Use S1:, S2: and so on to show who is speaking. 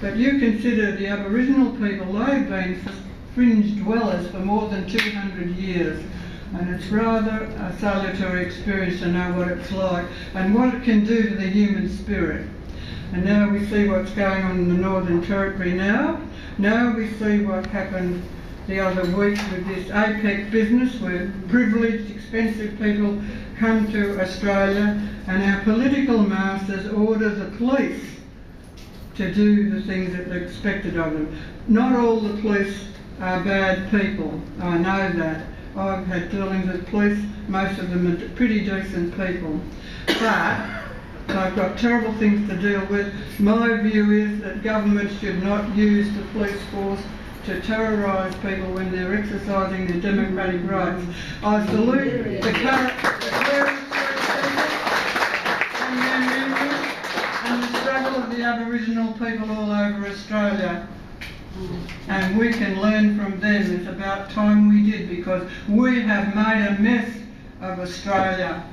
S1: But you consider the Aboriginal people, they've been fringe dwellers for more than 200 years. And it's rather a salutary experience to know what it's like and what it can do to the human spirit. And now we see what's going on in the Northern Territory now. Now we see what happened the other week with this APEC business where privileged, expensive people come to Australia and our political masters order the police to do the things that are expected of them. Not all the police are bad people, I know that. I've had dealings with police, most of them are pretty decent people. But I've got terrible things to deal with. My view is that government should not use the police force to terrorise people when they're exercising their democratic rights. I salute the current and the struggle of the Aboriginal people all over Australia. And we can learn from them. It's about time we did because we have made a mess of Australia.